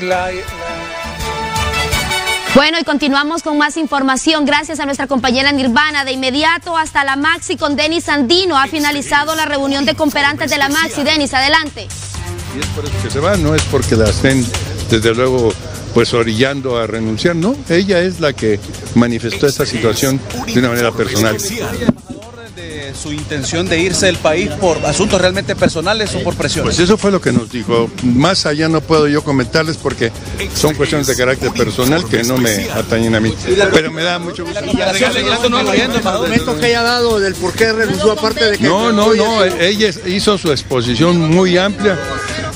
la, Bueno, y continuamos con más información. Gracias a nuestra compañera Nirvana. De inmediato hasta la Maxi con Denis Andino. Ha finalizado la reunión de cooperantes de la Maxi. Denis, adelante. Y es por eso que se va, no es porque la estén, desde luego, pues orillando a renunciar, no. Ella es la que manifestó esta situación de una manera personal. Su intención de irse del país por asuntos realmente personales o por presión. Pues eso fue lo que nos dijo. Más allá no puedo yo comentarles porque son cuestiones de carácter personal que no me atañen a mí. Pero me da mucho gusto. que haya dado del por qué renunció aparte de que No, no, no, ella hizo su exposición muy amplia,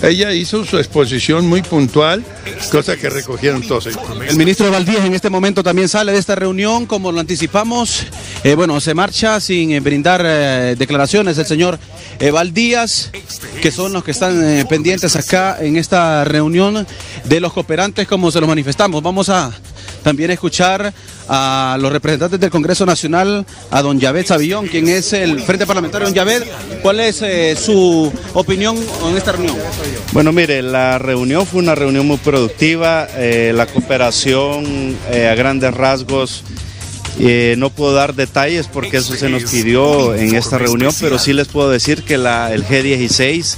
ella hizo su exposición muy puntual, cosa que recogieron todos. El ministro Valdíez en este momento también sale de esta reunión, como lo anticipamos. Eh, bueno, se marcha sin eh, brindar eh, declaraciones el señor Valdías, que son los que están pendientes acá en esta reunión de los cooperantes, como se los manifestamos. Vamos a también escuchar a los representantes del Congreso Nacional, a don Yaved Savillón, quien es el Frente Parlamentario. Don Yaved, ¿cuál es su opinión en esta reunión? Bueno, mire, la reunión fue una reunión muy productiva, la cooperación a grandes rasgos. Eh, no puedo dar detalles porque eso se nos pidió en esta reunión, pero sí les puedo decir que la, el G16,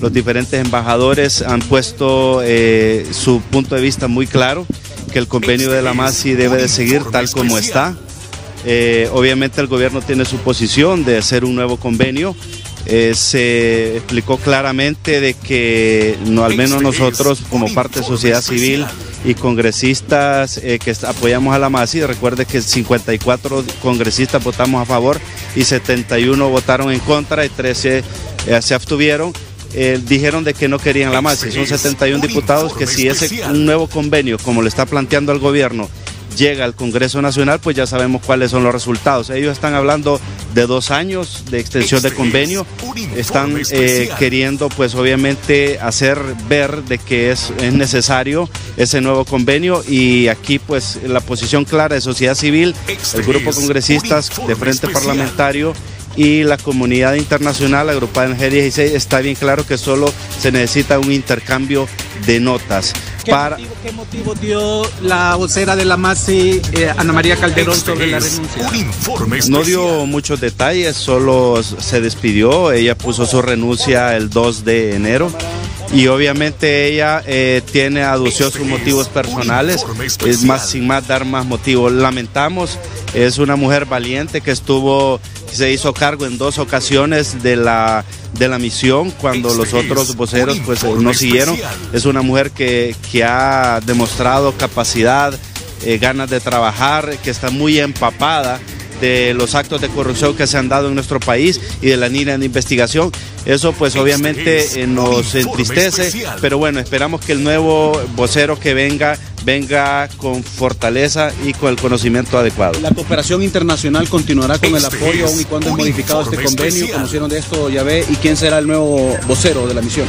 los diferentes embajadores han puesto eh, su punto de vista muy claro, que el convenio de la MASI debe de seguir tal como está. Eh, obviamente el gobierno tiene su posición de hacer un nuevo convenio. Eh, se explicó claramente de que no, al menos nosotros como parte de sociedad civil y congresistas eh, que apoyamos a la MASI, recuerde que 54 congresistas votamos a favor y 71 votaron en contra y 13 eh, se abstuvieron. Dijeron de que no querían la MASI. Son 71 diputados que si ese un nuevo convenio, como le está planteando el gobierno, llega al Congreso Nacional, pues ya sabemos cuáles son los resultados. Ellos están hablando de dos años de extensión de convenio, están eh, queriendo pues obviamente hacer ver de que es, es necesario ese nuevo convenio y aquí pues la posición clara de sociedad civil, el grupo congresistas de Frente Parlamentario y la comunidad internacional agrupada en el G16 está bien claro que solo se necesita un intercambio de notas para ¿Qué motivo dio la vocera de la MASI, eh, Ana María Calderón, sobre la renuncia? No dio muchos detalles, solo se despidió, ella puso su renuncia el 2 de enero y obviamente ella eh, tiene adució sus motivos personales, es más sin más dar más motivos. Lamentamos, es una mujer valiente que estuvo se hizo cargo en dos ocasiones de la de la misión cuando los otros voceros pues no siguieron. Es una mujer que, que ha demostrado capacidad, eh, ganas de trabajar, que está muy empapada de los actos de corrupción que se han dado en nuestro país y de la línea de investigación. Eso pues obviamente eh, nos entristece, pero bueno, esperamos que el nuevo vocero que venga venga con fortaleza y con el conocimiento adecuado. La cooperación internacional continuará con el apoyo aun y cuando es modificado este convenio. Conocieron de esto, ya ve, y quién será el nuevo vocero de la misión.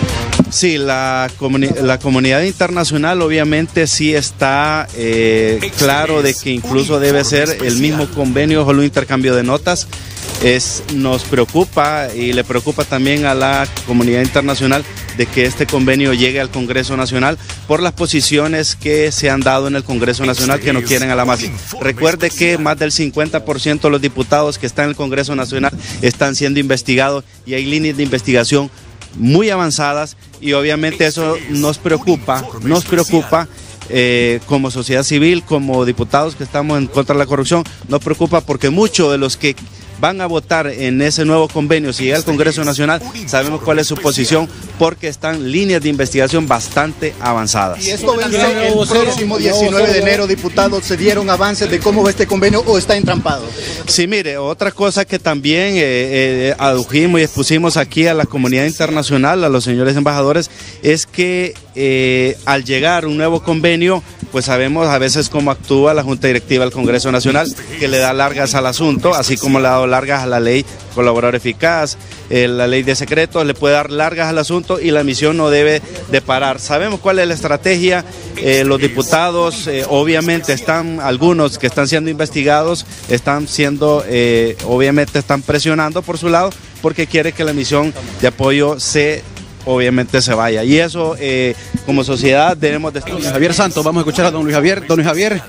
Sí, la, comuni- la comunidad internacional obviamente sí está eh, claro de que incluso debe ser el mismo convenio o un intercambio de notas. Es, nos preocupa y le preocupa también a la comunidad internacional de que este convenio llegue al Congreso Nacional por las posiciones que se han dado en el Congreso Nacional que no quieren a la MASI. Recuerde que más del 50% de los diputados que están en el Congreso Nacional están siendo investigados y hay líneas de investigación muy avanzadas y obviamente eso nos preocupa, nos preocupa eh, como sociedad civil, como diputados que estamos en contra de la corrupción, nos preocupa porque muchos de los que van a votar en ese nuevo convenio, si llega al Congreso Nacional, sabemos cuál es su posición porque están líneas de investigación bastante avanzadas. Y esto vence el próximo 19 de enero, diputados, ¿se dieron avances de cómo va este convenio o está entrampado? Sí, mire, otra cosa que también eh, eh, adujimos y expusimos aquí a la comunidad internacional, a los señores embajadores, es que eh, al llegar un nuevo convenio, pues sabemos a veces cómo actúa la Junta Directiva del Congreso Nacional, que le da largas al asunto, así como le ha dado largas a la ley colaborador eficaz, eh, la ley de secretos, le puede dar largas al asunto y la misión no debe de parar. Sabemos cuál es la estrategia, eh, los diputados obviamente están, algunos que están siendo investigados, están siendo, obviamente están presionando por su lado porque quiere que la misión de apoyo se obviamente se vaya. Y eso, eh, como sociedad, debemos de estar... Javier Santos, vamos a escuchar a don Luis Javier. Don Luis Javier,